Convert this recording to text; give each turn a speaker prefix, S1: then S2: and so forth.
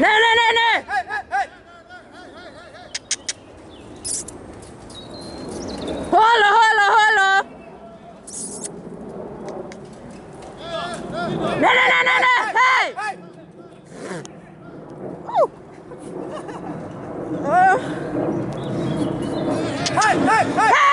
S1: ねえねえねえねえ。Hola, hola, hola. No, no, no, no, no. Hey. hey. Hey, hey, hey. hey.